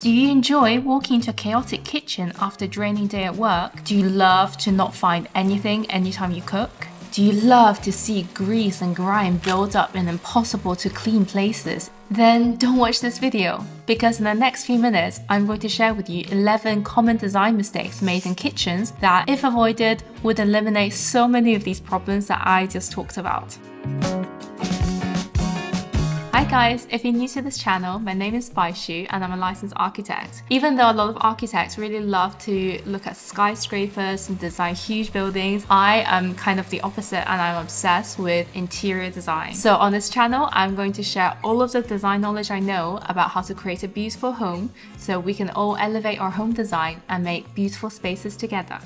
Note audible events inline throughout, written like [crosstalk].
Do you enjoy walking into a chaotic kitchen after a draining day at work? Do you love to not find anything anytime you cook? Do you love to see grease and grime build up in impossible to clean places? Then don't watch this video, because in the next few minutes, I'm going to share with you 11 common design mistakes made in kitchens that, if avoided, would eliminate so many of these problems that I just talked about. Guys, if you're new to this channel, my name is BaiXu and I'm a licensed architect. Even though a lot of architects really love to look at skyscrapers and design huge buildings, I am kind of the opposite and I'm obsessed with interior design. So on this channel, I'm going to share all of the design knowledge I know about how to create a beautiful home so we can all elevate our home design and make beautiful spaces together.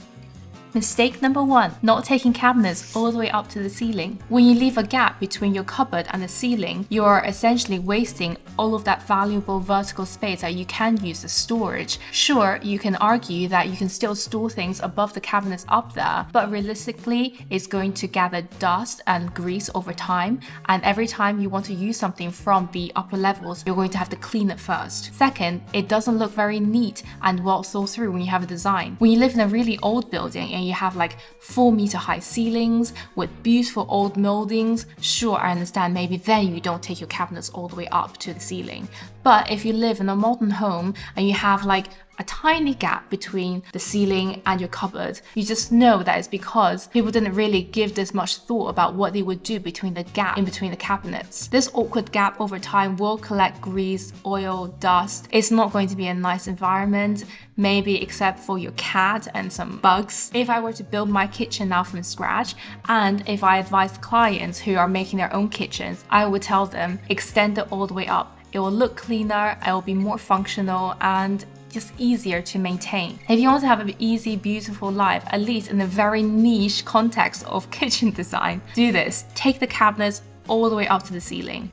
Mistake number one, not taking cabinets all the way up to the ceiling. When you leave a gap between your cupboard and the ceiling, you are essentially wasting all of that valuable vertical space that you can use as storage. Sure, you can argue that you can still store things above the cabinets up there, but realistically, it's going to gather dust and grease over time, and every time you want to use something from the upper levels, you're going to have to clean it first. Second, it doesn't look very neat and well thought through when you have a design. When you live in a really old building and you have like four meter high ceilings with beautiful old moldings, sure, I understand maybe then you don't take your cabinets all the way up to the ceiling. But if you live in a modern home and you have like a tiny gap between the ceiling and your cupboard, you just know that it's because people didn't really give this much thought about what they would do between the gap in between the cabinets. This awkward gap over time will collect grease, oil, dust. It's not going to be a nice environment, maybe except for your cat and some bugs. If I were to build my kitchen now from scratch, and if I advised clients who are making their own kitchens, I would tell them extend it all the way up. It will look cleaner, it will be more functional, and just easier to maintain. If you want to have an easy, beautiful life, at least in the very niche context of [laughs] kitchen design, do this. Take the cabinets all the way up to the ceiling.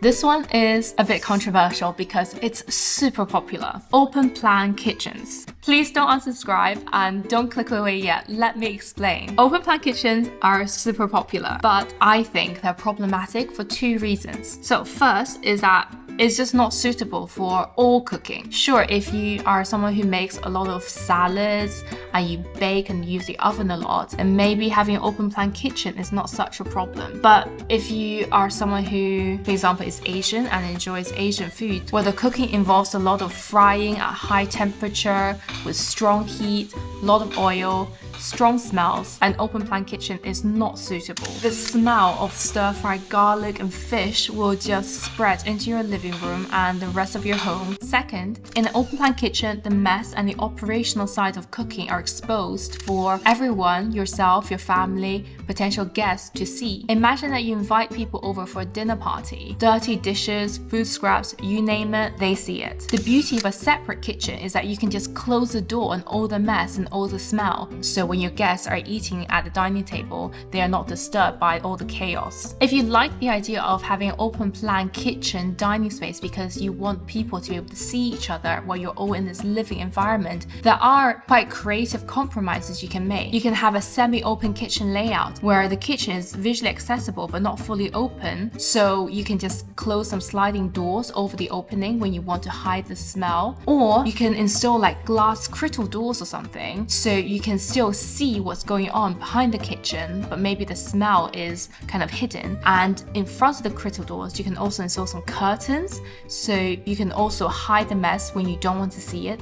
This one is a bit controversial because it's super popular. Open plan kitchens. Please don't unsubscribe and don't click away yet. Let me explain. Open plan kitchens are super popular, but I think they're problematic for two reasons. So first is that it's just not suitable for all cooking. Sure, if you are someone who makes a lot of salads and you bake and use the oven a lot, and maybe having an open plan kitchen is not such a problem. But if you are someone who, for example, is Asian and enjoys Asian food, where the cooking involves a lot of frying at high temperature with strong heat, a lot of oil, strong smells, an open plan kitchen is not suitable. The smell of stir fried garlic and fish will just spread into your living room and the rest of your home. Second, in an open plan kitchen, the mess and the operational side of cooking are exposed for everyone, yourself, your family, potential guests to see. Imagine that you invite people over for a dinner party. Dirty dishes, food scraps, you name it, they see it. The beauty of a separate kitchen is that you can just close the door on all the mess and all the smell. So when your guests are eating at the dining table, they are not disturbed by all the chaos. If you like the idea of having an open plan kitchen dining space because you want people to be able to see each other while you're all in this living environment, there are quite creative compromises you can make. You can have a semi-open kitchen layout where the kitchen is visually accessible but not fully open, so you can just close some sliding doors over the opening when you want to hide the smell, or you can install like glass crystal doors or something so you can still see what's going on behind the kitchen, but maybe the smell is kind of hidden. And in front of the crystal doors, you can also install some curtains, so you can also hide the mess when you don't want to see it.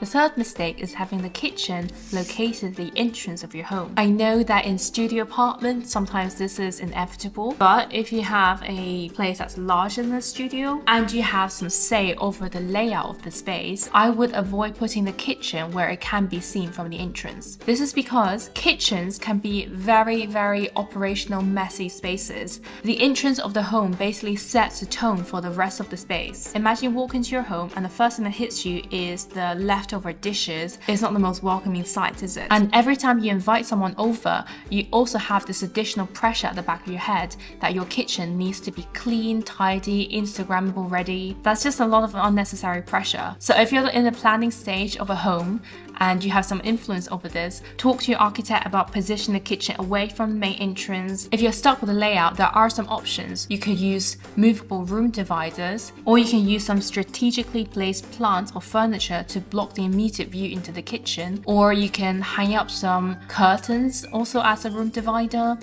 The third mistake is having the kitchen located at the entrance of your home. I know that in studio apartments, sometimes this is inevitable, but if you have a place that's larger than a studio and you have some say over the layout of the space, I would avoid putting the kitchen where it can be seen from the entrance. This is because kitchens can be very, very operational, messy spaces. The entrance of the home basically sets the tone for the rest of the space. Imagine you walk into your home and the first thing that hits you is the left leftover dishes is not the most welcoming sight, is it? And every time you invite someone over, you also have this additional pressure at the back of your head that your kitchen needs to be clean, tidy, Instagrammable ready. That's just a lot of unnecessary pressure. So if you're in the planning stage of a home and you have some influence over this, talk to your architect about positioning the kitchen away from the main entrance. If you're stuck with the layout, there are some options. You could use movable room dividers, or you can use some strategically placed plants or furniture to block the immediate view into the kitchen, or you can hang up some curtains also as a room divider.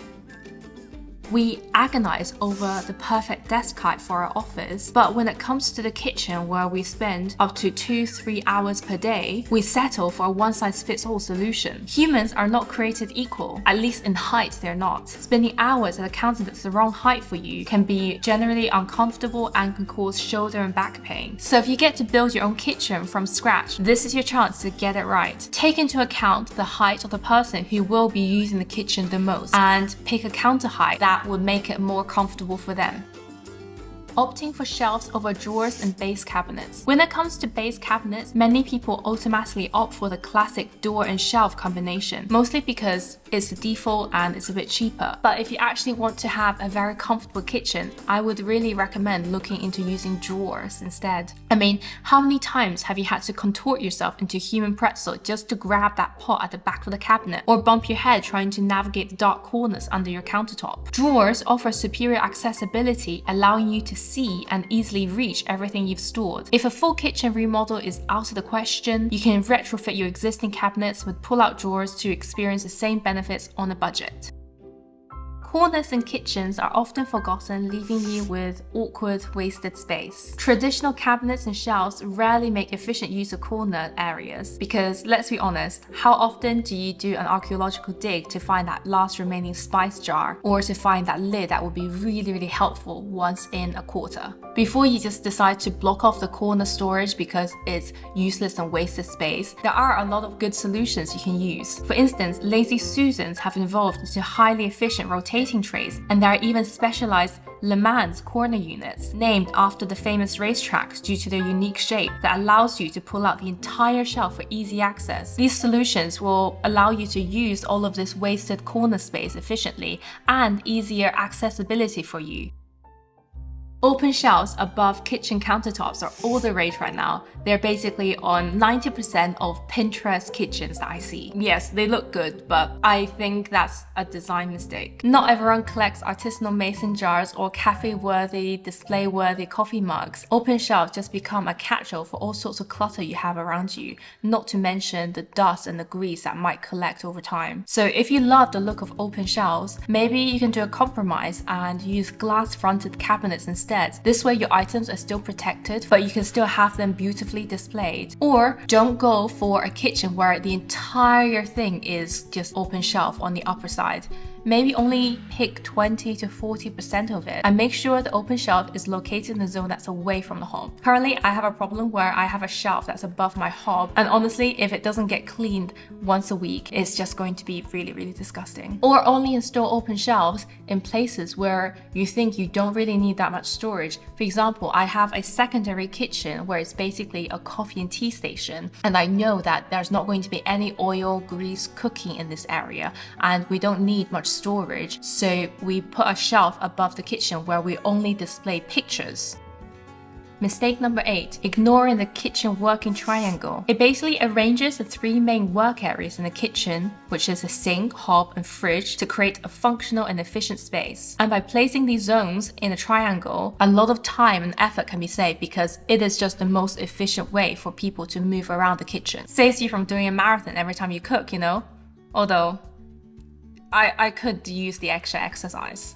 We agonize over the perfect desk height for our office, but when it comes to the kitchen where we spend up to 2-3 hours per day, we settle for a one-size-fits-all solution. Humans are not created equal, at least in height they're not. Spending hours at a counter that's the wrong height for you can be generally uncomfortable and can cause shoulder and back pain. So if you get to build your own kitchen from scratch, this is your chance to get it right. Take into account the height of the person who will be using the kitchen the most and pick a counter height that would make it more comfortable for them opting for shelves over drawers and base cabinets. When it comes to base cabinets, many people automatically opt for the classic door and shelf combination, mostly because it's the default and it's a bit cheaper. But if you actually want to have a very comfortable kitchen, I would really recommend looking into using drawers instead. I mean, how many times have you had to contort yourself into human pretzel just to grab that pot at the back of the cabinet or bump your head trying to navigate the dark corners under your countertop? Drawers offer superior accessibility, allowing you to see and easily reach everything you've stored. If a full kitchen remodel is out of the question, you can retrofit your existing cabinets with pull-out drawers to experience the same benefits on a budget. Corners in kitchens are often forgotten, leaving you with awkward, wasted space. Traditional cabinets and shelves rarely make efficient use of corner areas because, let's be honest, how often do you do an archaeological dig to find that last remaining spice jar or to find that lid that would be really, really helpful once in a quarter? Before you just decide to block off the corner storage because it's useless and wasted space, there are a lot of good solutions you can use. For instance, Lazy Susans have evolved into highly efficient rotation trays, and there are even specialized Le Mans corner units, named after the famous racetracks due to their unique shape that allows you to pull out the entire shelf for easy access. These solutions will allow you to use all of this wasted corner space efficiently and easier accessibility for you. Open shelves above kitchen countertops are all the rage right now. They're basically on 90% of Pinterest kitchens that I see. Yes, they look good, but I think that's a design mistake. Not everyone collects artisanal mason jars or cafe-worthy, display-worthy coffee mugs. Open shelves just become a catch-all for all sorts of clutter you have around you, not to mention the dust and the grease that might collect over time. So if you love the look of open shelves, maybe you can do a compromise and use glass-fronted cabinets instead instead. This way your items are still protected, but you can still have them beautifully displayed. Or don't go for a kitchen where the entire thing is just open shelf on the upper side maybe only pick 20 to 40% of it and make sure the open shelf is located in a zone that's away from the hob. Currently, I have a problem where I have a shelf that's above my hob and honestly, if it doesn't get cleaned once a week, it's just going to be really, really disgusting. Or only install open shelves in places where you think you don't really need that much storage. For example, I have a secondary kitchen where it's basically a coffee and tea station and I know that there's not going to be any oil, grease cooking in this area and we don't need much storage, so we put a shelf above the kitchen where we only display pictures. Mistake number 8. Ignoring the kitchen working triangle. It basically arranges the three main work areas in the kitchen, which is the sink, hob, and fridge, to create a functional and efficient space. And by placing these zones in a triangle, a lot of time and effort can be saved because it is just the most efficient way for people to move around the kitchen. Saves you from doing a marathon every time you cook, you know? Although, I, I could use the extra exercise.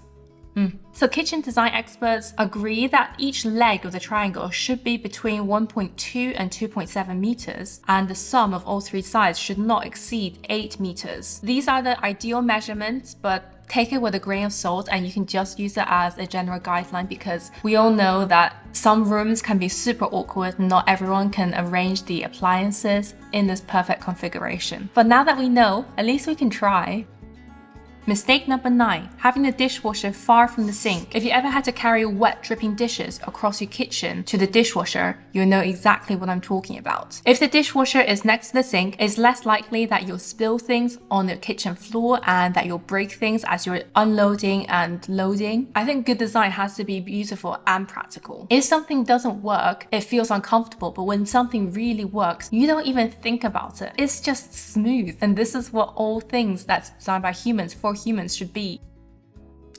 Mm. So kitchen design experts agree that each leg of the triangle should be between 1.2 and 2.7 meters, and the sum of all three sides should not exceed 8 meters. These are the ideal measurements, but take it with a grain of salt and you can just use it as a general guideline because we all know that some rooms can be super awkward. And not everyone can arrange the appliances in this perfect configuration. But now that we know, at least we can try. Mistake number 9. Having the dishwasher far from the sink. If you ever had to carry wet dripping dishes across your kitchen to the dishwasher, you'll know exactly what I'm talking about. If the dishwasher is next to the sink, it's less likely that you'll spill things on the kitchen floor and that you'll break things as you're unloading and loading. I think good design has to be beautiful and practical. If something doesn't work, it feels uncomfortable, but when something really works, you don't even think about it. It's just smooth. And this is what all things that's designed by humans for humans should be.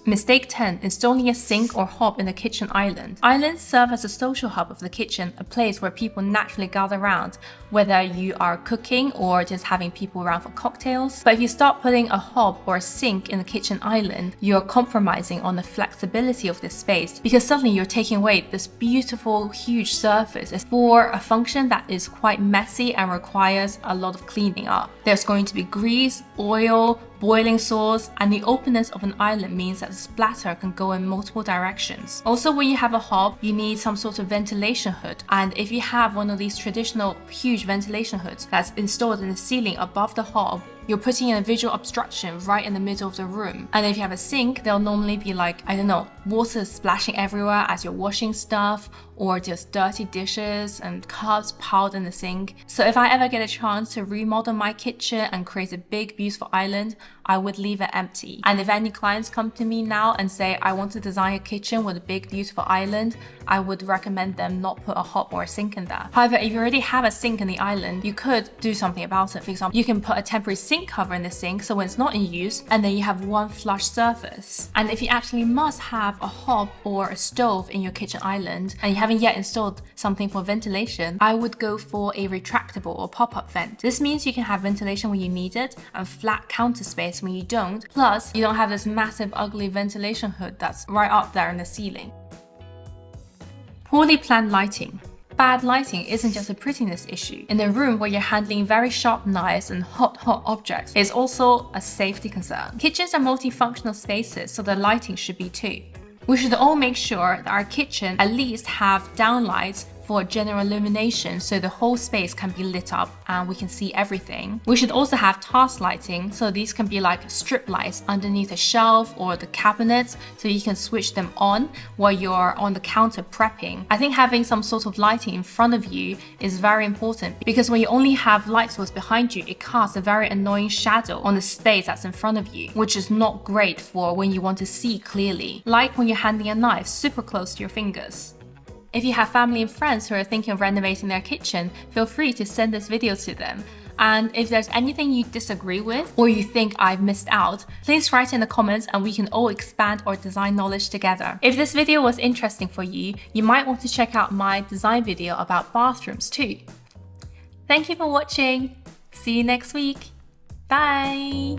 Mistake 10. Installing a sink or hob in the kitchen island. Islands serve as a social hub of the kitchen, a place where people naturally gather around, whether you are cooking or just having people around for cocktails. But if you start putting a hob or a sink in the kitchen island, you're compromising on the flexibility of this space because suddenly you're taking away this beautiful, huge surface for a function that is quite messy and requires a lot of cleaning up. There's going to be grease, oil, boiling sauce, and the openness of an island means that splatter can go in multiple directions. Also, when you have a hob, you need some sort of ventilation hood. And if you have one of these traditional huge ventilation hoods that's installed in the ceiling above the hob, you're putting in a visual obstruction right in the middle of the room. And if you have a sink, there'll normally be like, I don't know, water splashing everywhere as you're washing stuff, or just dirty dishes and cups piled in the sink. So if I ever get a chance to remodel my kitchen and create a big, beautiful island, I would leave it empty. And if any clients come to me now and say, I want to design a kitchen with a big, beautiful island, I would recommend them not put a hob or a sink in there. However, if you already have a sink in the island, you could do something about it. For example, you can put a temporary sink sink cover in the sink so when it's not in use and then you have one flush surface. And if you actually must have a hob or a stove in your kitchen island and you haven't yet installed something for ventilation, I would go for a retractable or pop-up vent. This means you can have ventilation when you need it and flat counter space when you don't. Plus, you don't have this massive ugly ventilation hood that's right up there in the ceiling. Poorly planned lighting. Bad lighting isn't just a prettiness issue. In a room where you're handling very sharp knives and hot, hot objects, it's also a safety concern. Kitchens are multifunctional spaces, so the lighting should be too. We should all make sure that our kitchen at least have downlights for general illumination so the whole space can be lit up and we can see everything. We should also have task lighting so these can be like strip lights underneath a shelf or the cabinets so you can switch them on while you're on the counter prepping. I think having some sort of lighting in front of you is very important because when you only have light source behind you, it casts a very annoying shadow on the space that's in front of you, which is not great for when you want to see clearly. Like when you're handling a knife super close to your fingers. If you have family and friends who are thinking of renovating their kitchen, feel free to send this video to them. And if there's anything you disagree with or you think I've missed out, please write in the comments and we can all expand our design knowledge together. If this video was interesting for you, you might want to check out my design video about bathrooms too. Thank you for watching. See you next week. Bye.